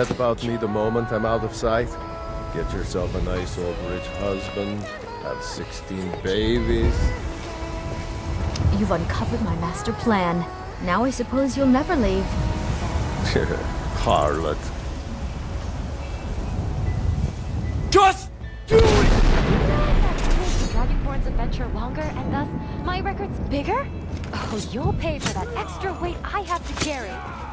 Forget about me the moment I'm out of sight. Get yourself a nice old rich husband. Have 16 babies. You've uncovered my master plan. Now I suppose you'll never leave. Harlot. Just do it! Dragonborn's adventure longer and thus my record's bigger? Oh, you'll pay for that extra weight I have to carry.